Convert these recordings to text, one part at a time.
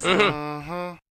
Mm-hmm.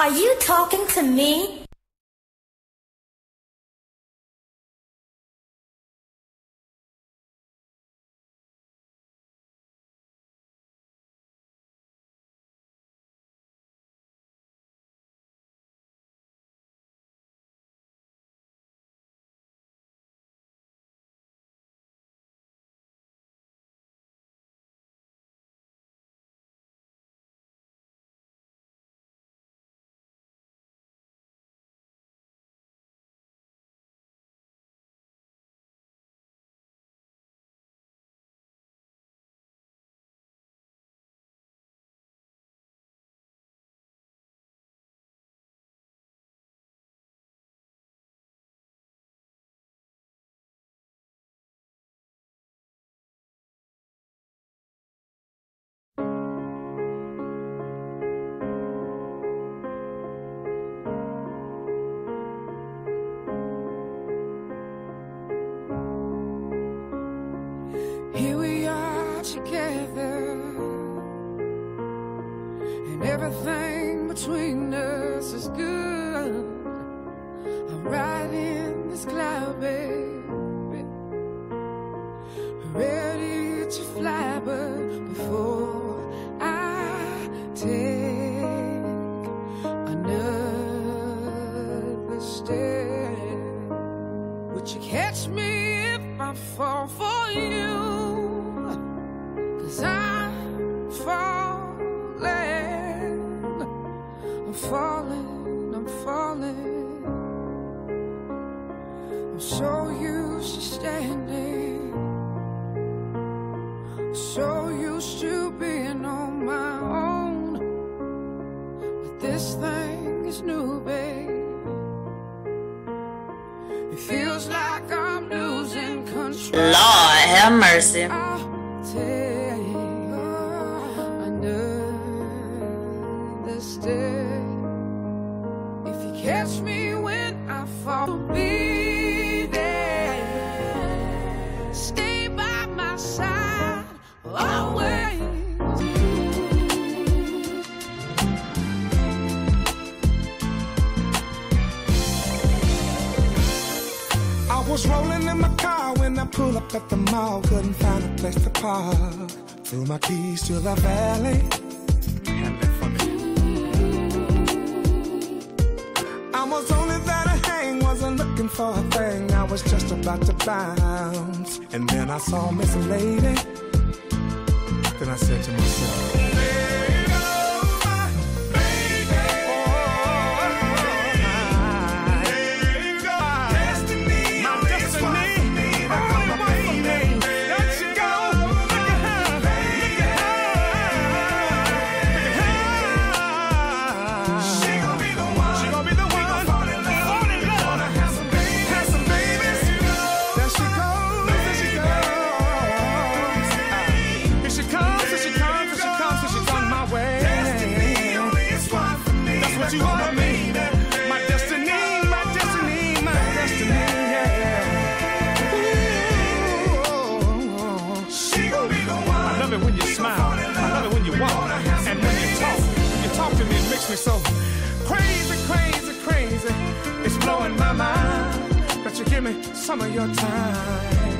Are you talking to me? Us is good. I'm riding this cloud, baby, ready to fly, but so used to being on my own. But this thing is new, babe. It feels like I'm losing control. Lord have mercy. Pulled up at the mall. Couldn't find a place to park. Threw my keys to the me. I was only there to hang, wasn't looking for a thing. I was just about to bounce. And then I saw Miss Lady. Then I said to myself, so crazy, crazy, crazy. It's blowing my mind that you give me some of your time.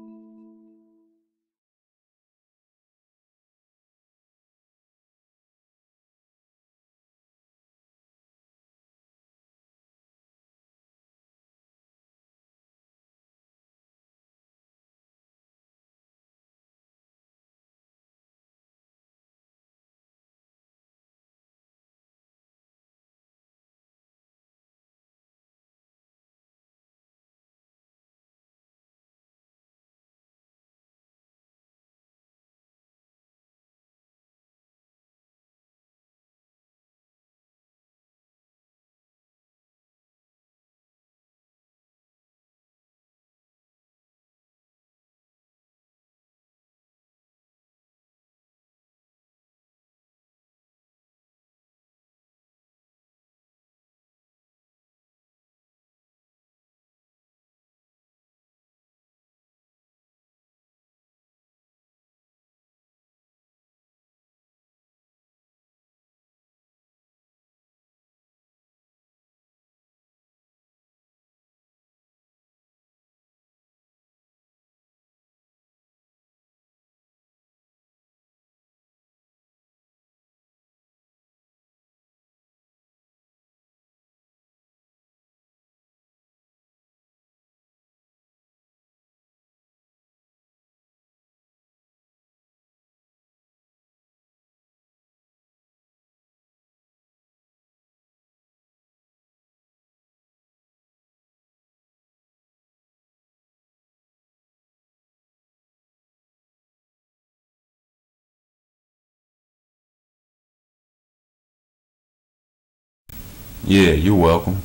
Yeah, you're welcome.